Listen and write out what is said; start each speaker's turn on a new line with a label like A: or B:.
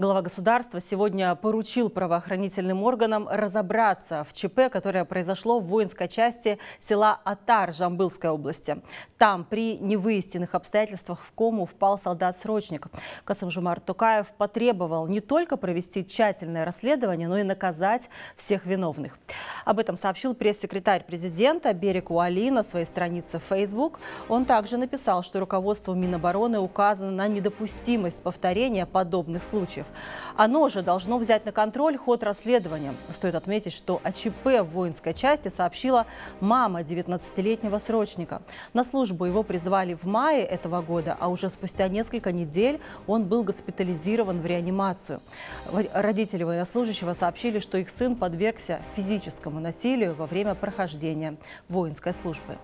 A: Глава государства сегодня поручил правоохранительным органам разобраться в ЧП, которое произошло в воинской части села Атар Жамбылской области. Там при невыясненных обстоятельствах в кому впал солдат-срочник. Касымжумар Тукаев потребовал не только провести тщательное расследование, но и наказать всех виновных. Об этом сообщил пресс-секретарь президента Берег Уали на своей странице в Facebook. Он также написал, что руководству Минобороны указано на недопустимость повторения подобных случаев. Оно же должно взять на контроль ход расследования. Стоит отметить, что о ЧП в воинской части сообщила мама 19-летнего срочника. На службу его призвали в мае этого года, а уже спустя несколько недель он был госпитализирован в реанимацию. Родители военнослужащего сообщили, что их сын подвергся физическому насилию во время прохождения воинской службы.